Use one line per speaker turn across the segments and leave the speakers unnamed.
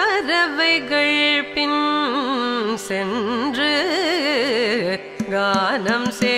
பறவைகள் பின் சென்று கானம் சே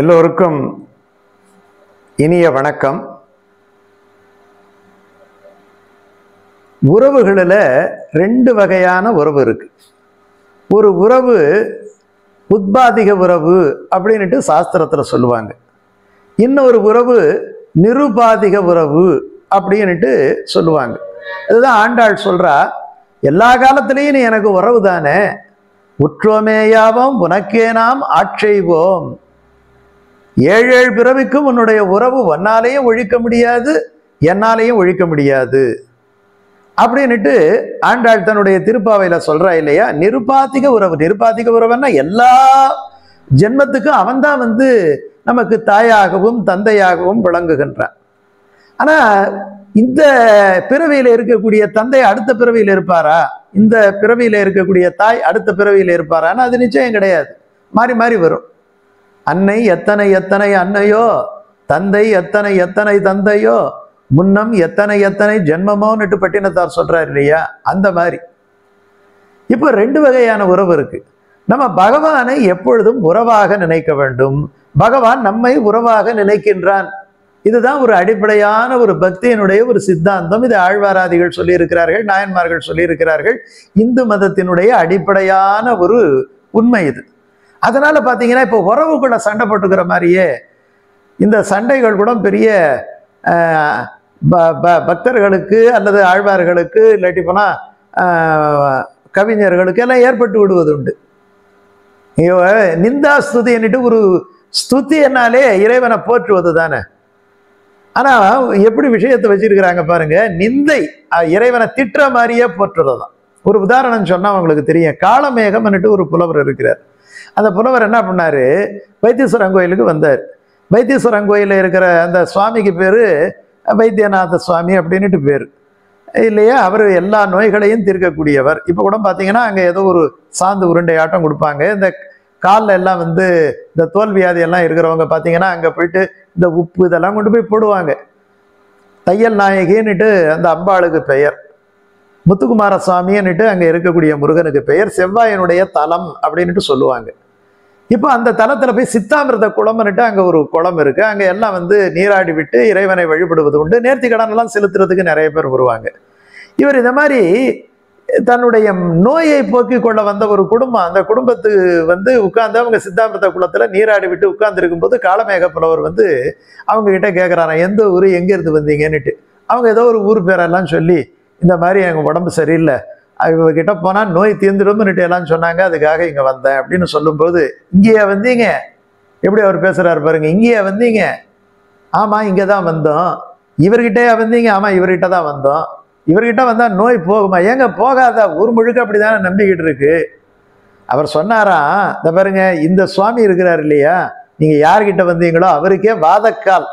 எல்லோருக்கும் இனிய வணக்கம். உறவுகளில் ரெண்டு வகையான உறவு இருக்கு. ஒரு உறவு உத்பாதிக உறவு அப்படின்னுட்டு சாஸ்திரத்தில் சொல்லுவாங்க. இன்னொரு உறவு நிருபாதிக உறவு அப்படின்னுட்டு சொல்லுவாங்க. அதுதான் ஆண்டாள் சொல்றா எல்லா காலத்திலையும் நீ எனக்கு உறவு தானே உற்றோமேயாவோம் உனக்கே நாம் ஆட்செய்வோம் ஏழு ஏழு பிறவிக்கும் உன்னுடைய உறவு ஒன்னாலேயும் ஒழிக்க முடியாது என்னாலேயும் ஒழிக்க முடியாது. அப்படின்னுட்டு ஆண்டாள் தன்னுடைய திருப்பாவையில சொல்றா இல்லையா? நிருபாத்திக உறவு. நிருபாத்திக உறவுன்னா எல்லா ஜென்மத்துக்கும் அவன்தான் வந்து நமக்கு தாயாகவும் தந்தையாகவும் விளங்குகின்றான். ஆனா இந்த பிறவியில இருக்கக்கூடிய தந்தை அடுத்த பிறவியில இருப்பாரா? இந்த பிறவியில இருக்கக்கூடிய தாய் அடுத்த பிறவியில இருப்பாரான்னு அது நிச்சயம் கிடையாது. மாறி மாறி வரும். அன்னை எத்தனை எத்தனை அன்னையோ? தந்தை எத்தனை எத்தனை தந்தையோ? முன்னம் எத்தனை எத்தனை ஜென்மமோன்னுட்டு பட்டினத்தார் சொல்கிறார் இல்லையா? அந்த மாதிரி. இப்போ ரெண்டு வகையான உறவு இருக்கு. நம்ம பகவானை எப்பொழுதும் உறவாக நினைக்க வேண்டும். பகவான் நம்மை உறவாக நினைக்கின்றான். இதுதான் ஒரு அடிப்படையான ஒரு பக்தியினுடைய ஒரு சித்தாந்தம். இது ஆழ்வாராதிகள் சொல்லியிருக்கிறார்கள் நாயன்மார்கள் சொல்லியிருக்கிறார்கள். இந்து மதத்தினுடைய அடிப்படையான ஒரு உண்மை இது. அதனால் பார்த்தீங்கன்னா இப்போ உறவுக்குள்ள சண்டை போட்டுக்கிற மாதிரியே இந்த சண்டைகள் கூட பெரிய ப- ப- பக்தர்களுக்கு அல்லது ஆழ்வார்களுக்கு இல்லாட்டி போனால் கவிஞர்களுக்கு எல்லாம் ஏற்பட்டு விடுவது உண்டு. ஐயோ, நிந்தா ஸ்துதின்னுட்டு ஒரு ஸ்துதினாலே இறைவனை போற்றுவது தானே. ஆனால் எப்படி விஷயத்தை வச்சிருக்கிறாங்க பாருங்க நிந்தை இறைவனை திட்டுற மாதிரியே போற்றுறதுதான். ஒரு உதாரணம் சொன்னால் உங்களுக்கு தெரியும். காலமேகம்னுட்டு ஒரு புலவர் இருக்கிறார். அந்த புலவர் என்ன பண்ணார்? வைத்தீஸ்வரன் கோயிலுக்கு வந்தார். வைத்தீஸ்வரன் கோயிலில் இருக்கிற அந்த சுவாமிக்கு பேர் வைத்தியநாத சுவாமி அப்படின்ட்டு பேர். இல்லையா? அவர் எல்லா நோய்களையும் தீர்க்கக்கூடியவர். இப்போ கூட பார்த்தீங்கன்னா அங்கே ஏதோ ஒரு சாந்து உருண்டை ஆட்டம் கொடுப்பாங்க. இந்த காலில் எல்லாம் வந்து இந்த தோல் வியாதி எல்லாம் இருக்கிறவங்க பார்த்தீங்கன்னா அங்கே போயிட்டு இந்த உப்பு இதெல்லாம் கொண்டு போய் போடுவாங்க. தையல் நாயகின்னுட்டு அந்த அம்பாளுக்கு பெயர். முத்துக்குமார சுவாமின்னுட்டு அங்கே இருக்கக்கூடிய முருகனுக்கு பெயர் செவ்வாயனுடைய தலம் அப்படின்னுட்டு சொல்லுவாங்க. இப்போ அந்த தலத்தில் போய் சித்தாமிரத குளம்னுட்டு அங்கே ஒரு குளம் இருக்குது அங்கே எல்லாம் வந்து நீராடி விட்டு இறைவனை வழிபடுவது உண்டு. நேர்த்தி கடன் செலுத்துறதுக்கு நிறைய பேர் வருவாங்க. இவர் இந்த மாதிரி தன்னுடைய நோயை போக்கி கொள்ள வந்த ஒரு குடும்பம். அந்த குடும்பத்து வந்து உட்கார்ந்து அவங்க சித்தாமிரத குளத்தில் நீராடி விட்டு உட்கார்ந்துருக்கும் போது காலமேக புலவர் வந்து அவங்க கிட்ட கேட்குறாராம் எந்த ஊர்? எங்கேருந்து வந்தீங்கன்னுட்டு? அவங்க ஏதோ ஒரு ஊர் பேரெல்லாம் சொல்லி இந்த மாதிரி எங்கள் உடம்பு சரியில்லை. அவங்க போனால் நோய் தீர்ந்துடும்னுட்டு எல்லாம் சொன்னாங்க. அதுக்காக இங்கே வந்தேன் அப்படின்னு சொல்லும்போது இங்கேயே வந்தீங்க? எப்படி அவர் பேசுகிறாரு பாருங்க. இங்கேயே வந்தீங்க? ஆமாம் இங்கே தான் வந்தோம். இவர்கிட்டயா வந்தீங்க? ஆமாம் இவர்கிட்ட தான் வந்தோம். இவர்கிட்ட வந்தால் நோய் போகுமா? ஏங்க போகாத. ஊர் முழுக்க அப்படிதானே நம்பிக்கிட்டு இருக்கு. அவர் சொன்னாராம் இந்த பாருங்க இந்த சுவாமி இருக்கிறார் இல்லையா? நீங்கள் யார்கிட்ட வந்தீங்களோ அவருக்கே வாதக்கால்.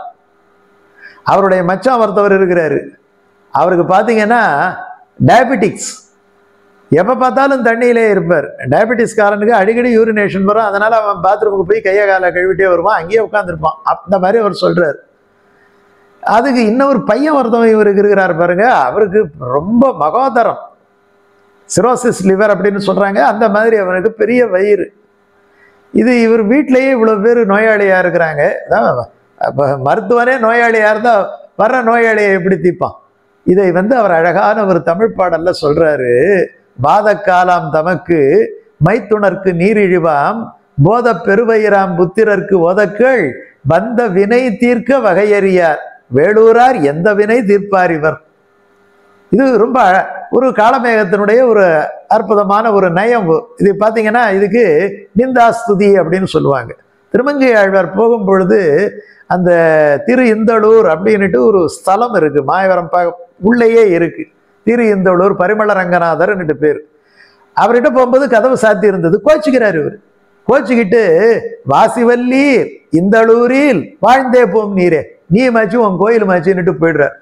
அவருடைய மச்சான் ஒருத்தவர் இருக்கிறாரு. அவருக்கு பார்த்தீங்கன்னா டயபெட்டிக்ஸ் எப்போ பார்த்தாலும் தண்ணியிலே இருப்பார். டயபெட்டிஸ்காரனுக்கு அடிக்கடி யூரினேஷன் வரும். அதனால் அவன் பாத்ரூமுக்கு போய் கையை காலை கழுவிட்டே வருவான். அங்கேயே உட்காந்துருப்பான் அந்த மாதிரி அவர் சொல்கிறார் அதுக்கு இன்னொரு பையன் ஒருத்தவன் இவருக்கு இருக்கிறார் பாருங்க. அவருக்கு ரொம்ப மகோதரம். சிரோசிஸ் லிவர் அப்படின்னு சொல்கிறாங்க அந்த மாதிரி அவனுக்கு பெரிய வயிறு. இது இவர் வீட்டிலையே இவ்வளோ பேர் நோயாளியாக இருக்கிறாங்க. மருத்துவனே நோயாளியாக இருந்தால் வர்ற நோயாளியை எப்படி தீப்பான்? இதை வந்து அவர் அழகான ஒரு தமிழ் பாடல்ல சொல்றாரு. பாதக்காலாம் தமக்கு மைத்துணர்க்கு நீரிழிவாம் போத பெருவயிராம் புத்திரர்க்கு ஒதக்கள் வந்த வினை தீர்க்க வகையறியார். வேலூரார் எந்த வினை தீர்ப்பார் இவர்? இது ரொம்ப ஒரு காலமேகத்தினுடைய ஒரு அற்புதமான ஒரு நயம். இது பார்த்தீங்கன்னா இதுக்கு நிந்தாஸ்துதி அப்படின்னு சொல்லுவாங்க. திருமங்கை ஆழ்வார் போகும் பொழுது அந்த திரு இந்தளூர் அப்படின்னுட்டு ஒரு ஸ்தலம் இருக்குது மாயவரம் ப உள்ளேயே இருக்குது திரு இந்தளூர் பரிமள ரங்கநாதர்ன்னுட்டு பேர். அவர்கிட்ட போகும்போது கதவு சாத்தி இருந்தது. கோச்சிக்கிறார் இவர். கோச்சிக்கிட்டு வாசிவல்லீர் இந்தளூரில் வாழ்ந்தே போம் நீரே. நீ மாச்சு உன் கோயில் மாச்சுன்னுட்டு போயிடுறார்.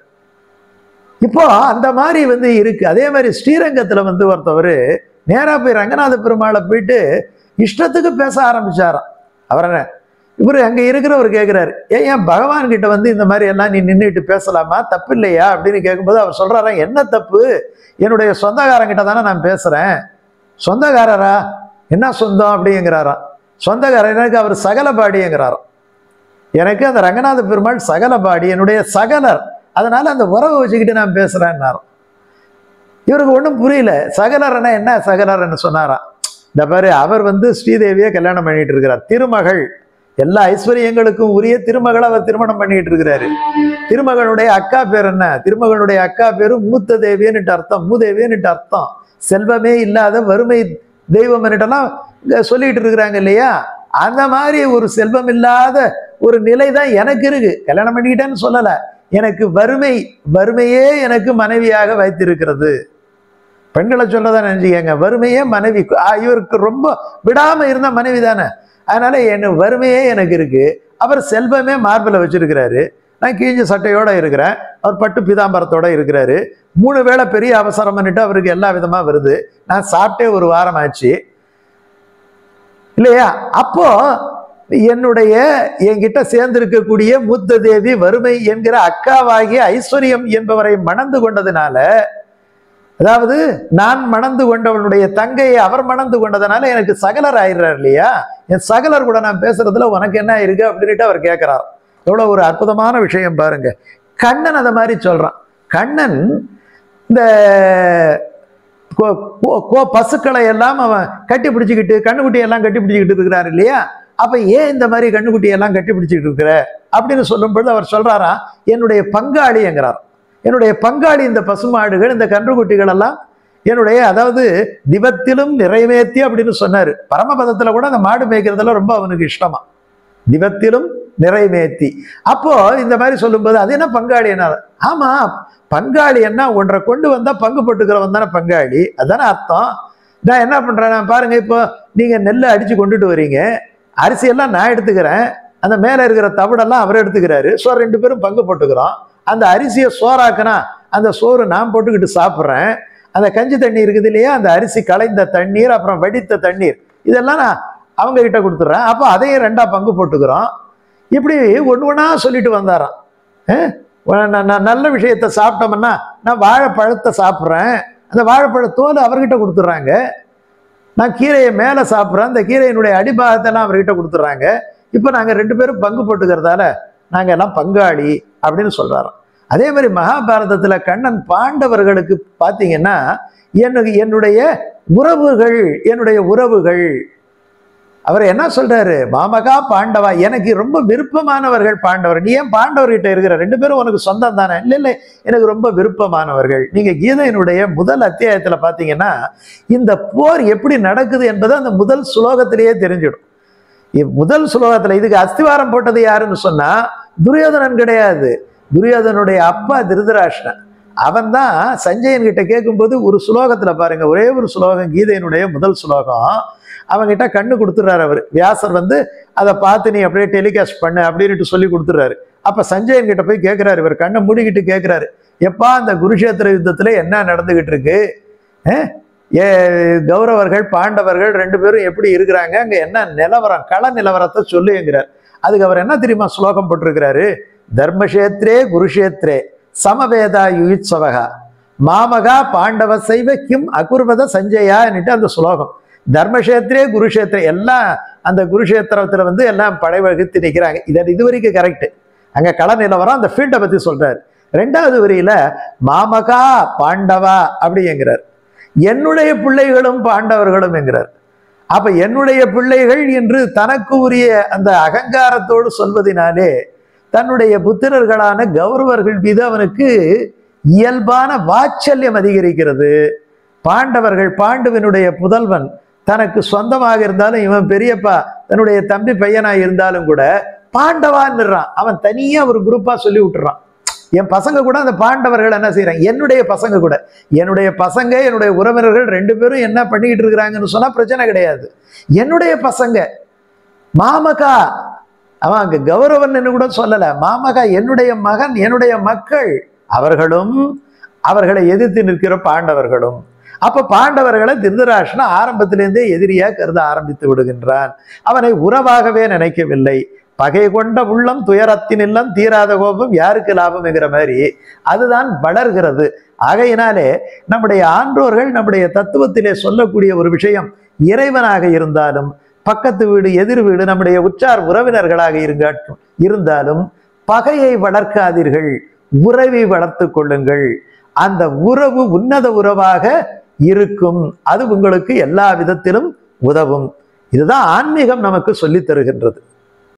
இப்போ அந்த மாதிரி வந்து இருக்கு. அதே மாதிரி ஸ்ரீரங்கத்தில் வந்து ஒருத்தவர் நேராக போய் ரங்கநாத பெருமாளை போயிட்டு இஷ்டத்துக்கு பேச ஆரம்பிச்சாராம். அவர் என்ன இவர் அங்கே இருக்கிறவர் கேட்குறாரு ஏன் ஏன் பகவான்கிட்ட வந்து இந்த மாதிரி எல்லாம் நீ நின்றுட்டு பேசலாமா? தப்பு இல்லையா அப்படின்னு கேட்கும்போது அவர் சொல்கிறாரா என்ன தப்பு? என்னுடைய சொந்தக்காரங்கிட்ட தானே நான் பேசுகிறேன் சொந்தக்காரரா? என்ன சொந்தம்? அப்படிங்கிறாராம். சொந்தக்காரர் எனக்கு அவர் சகலபாடிங்கிறாராம் எனக்கு அந்த ரங்கநாத பெருமாள் சகலபாடி என்னுடைய சகலர். அதனால் அந்த உறவை வச்சுக்கிட்டு நான் பேசுறேன்னாராம். இவருக்கு ஒன்றும் புரியல. சகலர்னா என்ன சகலர்னு சொன்னாராம். இந்த பாரு அவர் வந்து ஸ்ரீதேவியை கல்யாணம் பண்ணிட்டு இருக்கிறார். திருமகள் எல்லா ஐஸ்வர்யங்களுக்கும் உரிய திருமகளை அவர் திருமணம் பண்ணிட்டு இருக்கிறாரு. திருமகனுடைய அக்கா பேர் என்ன? திருமகனுடைய அக்கா பேரு மூத்த தேவியன்னுட்டு அர்த்தம். மூதேவியன்னுட்டு அர்த்தம். செல்வமே இல்லாத வறுமை தெய்வம் சொல்லிட்டு இருக்கிறாங்க இல்லையா? அந்த மாதிரி ஒரு செல்வம் இல்லாத ஒரு நிலை தான் எனக்கு இருக்கு. கல்யாணம் பண்ணிக்கிட்டேன்னு சொல்லல. எனக்கு வறுமை வறுமையே எனக்கு மனைவியாக வைத்திருக்கிறது. பெண்களை சொல்லதான் நினைச்சுக்கங்க. வறுமையே மனைவி. இவருக்கு ரொம்ப விடாமல் இருந்த மனைவி தானே. அதனால என் வறுமையே எனக்கு இருக்கு. அவர் செல்வமே மார்பில் வச்சிருக்கிறாரு. நான் கீஞ்ச சட்டையோட இருக்கிறேன். அவர் பட்டு பிதாம்பரத்தோட இருக்கிறாரு. மூணு வேளை பெரிய அவசரம்னுட்டு அவருக்கு எல்லா விதமா வருது. நான் சாப்பிட்டே ஒரு வாரம் ஆச்சு. இல்லையா? அப்போ என்னுடைய என்கிட்ட சேர்ந்திருக்கக்கூடிய மூத்த தேவி வறுமை என்கிற அக்காவாகிய ஐஸ்வர்யம் என்பவரை மணந்து கொண்டதுனால அதாவது நான் மணந்து கொண்டவனுடைய தங்கையை அவர் மணந்து கொண்டதுனால எனக்கு சகலர் ஆயிடுறார் இல்லையா? என் சகலர் கூட நான் பேசுறதுல உனக்கு என்ன இருக்கு அப்படின்ட்டு அவர் கேட்கிறார் எவ்வளோ ஒரு அற்புதமான விஷயம் பாருங்க. கண்ணன் அதை மாதிரி சொல்றான். கண்ணன் இந்த கோ- கோ- கோ- பசுக்களை எல்லாம் அவன் கட்டி பிடிச்சிக்கிட்டு கண்ணுக்குட்டி எல்லாம் கட்டி பிடிச்சிக்கிட்டு இருக்கிறார் இல்லையா? அப்போ ஏன் இந்த மாதிரி கண்ணுக்குட்டி எல்லாம் கட்டி பிடிச்சிக்கிட்டு இருக்கிற? அப்படின்னு சொல்லும்பொழுது அவர் சொல்கிறாரா என்னுடைய பங்காளி என்கிறார் என்னுடைய பங்காளி இந்த பசுமாடுகள் இந்த கன்றுக்குட்டிகள் எல்லாம் என்னுடைய அதாவது திவத்திலும் நிறைவேத்தி அப்படின்னு சொன்னார். பரமபதத்தில் கூட அந்த மாடு மேய்க்கிறதுல ரொம்ப அவனுக்கு இஷ்டமா. திவத்திலும் நிறைவேத்தி. அப்போ இந்த மாதிரி சொல்லும்போது அது என்ன பங்காளி என்ன? ஆமா பங்காளி என்ன? ஒன்றை கொண்டு வந்தா பங்கு போட்டுக்கிறவன் தானே பங்காளி. அதானே அர்த்தம். நான் என்ன பண்றேன்? பாருங்க இப்போ நீங்க நெல்லை அடிச்சு கொண்டுட்டு வரீங்க. அரிசியெல்லாம் நான் எடுத்துக்கிறேன். அந்த மேலே இருக்கிற தவிடெல்லாம் அவர் எடுத்துக்கிறாரு. ஸோ ரெண்டு பேரும் பங்கு போட்டுக்கிறோம். அந்த அரிசியை சோறாக்குனா அந்த சோறு நான் போட்டுக்கிட்டு சாப்பிட்றேன். அந்த கஞ்சி தண்ணி இருக்குது இல்லையா? அந்த அரிசி களைந்த தண்ணீர் அப்புறம் வடித்த தண்ணீர். இதெல்லாம் நான் அவங்க கிட்ட கொடுத்துட்றேன். அப்போ அதையும் ரெண்டாக பங்கு போட்டுக்கிறோம். இப்படி ஒன்று ஒன்றா சொல்லிட்டு வந்தாராம். நான் நான் நல்ல விஷயத்த சாப்பிட்டோம்னா நான் வாழைப்பழத்தை சாப்பிட்றேன். அந்த வாழைப்பழ தோல் அவர்கிட்ட கொடுத்துட்றாங்க. நான் கீரையை மேலே சாப்பிட்றேன். அந்த கீரையினுடைய அடிபாகத்தெல்லாம் அவர்கிட்ட கொடுத்துட்றாங்க. இப்போ நாங்கள் ரெண்டு பேரும் பங்கு போட்டுக்கிறதால நாங்கள் எல்லாம் பங்காளி. அப்படின்னு சொல்கிறாரு அதே மாதிரி மகாபாரதத்தில் கண்ணன் பாண்டவர்களுக்கு பார்த்தீங்கன்னா எனக்கு என்னுடைய உறவுகள் என்னுடைய உறவுகள். அவர் என்ன சொல்றாரு? மாமகா பாண்டவா எனக்கு ரொம்ப விருப்பமானவர்கள் பாண்டவர். நீ ஏன் பாண்டவர்கிட்ட இருக்கிற? ரெண்டு பேரும் உனக்கு சொந்தம் தானே? இல்லை இல்லை எனக்கு ரொம்ப விருப்பமானவர்கள். நீங்க கீதையினுடைய முதல் அத்தியாயத்தில் பார்த்தீங்கன்னா இந்த போர் எப்படி நடக்குது என்பது அந்த முதல் சுலோகத்திலேயே தெரிஞ்சிடும். முதல் சுலோகத்தில் இதுக்கு அஸ்திவாரம் போட்டது யாருன்னு சொன்னா துரியோதனன் கிடையாது. துரியோதனுடைய அப்பா திருதராஷ்டன் அவன் தான் சஞ்சயன் கிட்ட கேட்கும்போது ஒரு ஸ்லோகத்தில் பாருங்க ஒரே ஒரு சுலோகம் கீதையினுடைய முதல் ஸ்லோகம் அவங்கிட்ட கண்ணு கொடுத்துட்றாரு அவர். வியாசர் வந்து அதை பார்த்து நீ அப்படியே டெலிகாஸ்ட் பண்ணு அப்படின்ட்டு சொல்லி கொடுத்துட்றாரு. அப்போ சஞ்சயன் கிட்ட போய் கேட்குறாரு இவர் கண்ணை மூடிக்கிட்டு கேட்குறாரு எப்பா அந்த குருஷேத்திர யுத்தத்தில் என்ன நடந்துகிட்டு இருக்கு? ஏ கௌரவர்கள் பாண்டவர்கள் ரெண்டு பேரும் எப்படி இருக்கிறாங்க? அங்கே என்ன நிலவரம்? கள நிலவரத்தை சொல்லுங்கிறார் அதுக்கு அவர் என்ன தெரியுமா ஸ்லோகம் போட்டிருக்கிறாரு? தர்மஷேத்ரே குருஷேத்ரே சமவேதா யுயுத்சவகா. மாமகா பாண்டவ சைவ கிம் அகுர்வத சஞ்சயான்னுட்டு அந்த ஸ்லோகம். தர்மஷேத்திரே குருஷேத்ரே எல்லாம் அந்த குருஷேத்திரத்தில் வந்து எல்லாம் படை வகுத்து நிற்கிறாங்க இது இது வரைக்கும் கரெக்ட் அங்கே கள நிலவரம் அந்த ஃபீல்டை பற்றி சொல்கிறார் ரெண்டாவது வரியில் மாமகா பாண்டவா அப்படிங்கிறார். என்னுடைய பிள்ளைகளும் பாண்டவர்களும் என்கிறார். அப்ப என்னுடைய பிள்ளைகள் என்று தனக்கு உரிய அந்த அகங்காரத்தோடு சொல்வதினாலே தன்னுடைய புத்திரர்களான கௌரவர்கள் மீது அவனுக்கு இயல்பான வாச்சல்யம் அதிகரிக்கிறது. பாண்டவர்கள் பாண்டுவினுடைய புதல்வன் தனக்கு சொந்தமாக இருந்தாலும் இவன் பெரியப்பா தன்னுடைய தம்பி பையனாக இருந்தாலும் கூட பாண்டவான்னுறான் அவன் தனியாக ஒரு குரூப்பாக சொல்லி விட்டுறான் என் பசங்க கூட அந்த பாண்டவர்கள் என்ன செய்கிறாங்க என்னுடைய பசங்க கூட. என்னுடைய பசங்க என்னுடைய உறவினர்கள் ரெண்டு பேரும் என்ன பண்ணிக்கிட்டு இருக்கிறாங்கன்னு சொன்னா பிரச்சனை கிடையாது. என்னுடைய பசங்க மாமகா அவன் அங்க கௌரவன் கூட சொல்லல. மாமகா என்னுடைய மகன் என்னுடைய மக்கள் அவர்களும் அவர்களை எதிர்த்து நிற்கிற பாண்டவர்களும். அப்ப பாண்டவர்களை திருதராஷ்டிரன் ஆரம்பத்திலிருந்தே எதிரியா கருத ஆரம்பித்து விடுகின்றான். அவனை உறவாகவே நினைக்கவில்லை. பகை கொண்ட உள்ளம் துயரத்தின் இல்லம் தீராத கோபம் யாருக்கு லாபம்ங்கிற மாதிரி அதுதான் வளர்கிறது. ஆகையினாலே நம்முடைய ஆன்றோர்கள் நம்முடைய தத்துவத்திலே சொல்லக்கூடிய ஒரு விஷயம் இறைவனாக இருந்தாலும் பக்கத்து வீடு எதிர் வீடு நம்முடைய உற்றார் உறவினர்களாக இருங்காட்டும் இருந்தாலும் பகையை வளர்க்காதீர்கள் உறவை வளர்த்து கொள்ளுங்கள். அந்த உறவு உன்னத உறவாக இருக்கும். அது உங்களுக்கு எல்லா விதத்திலும் உதவும். இதுதான் ஆன்மீகம் நமக்கு சொல்லித் தருகின்றது.